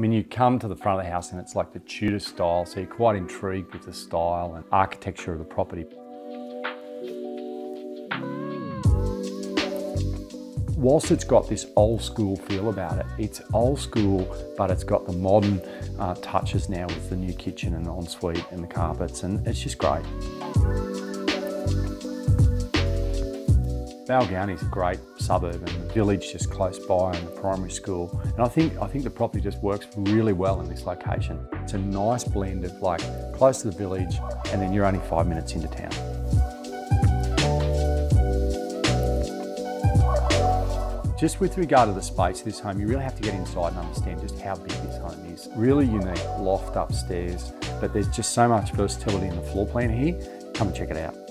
mean, you come to the front of the house and it's like the Tudor style, so you're quite intrigued with the style and architecture of the property. whilst it's got this old school feel about it, it's old school, but it's got the modern uh, touches now with the new kitchen and ensuite and the carpets, and it's just great. Balgownie is a great suburb and the village just close by and the primary school. And I think, I think the property just works really well in this location. It's a nice blend of like close to the village and then you're only five minutes into town. Just with regard to the space of this home, you really have to get inside and understand just how big this home is. Really unique loft upstairs, but there's just so much versatility in the floor plan here. Come and check it out.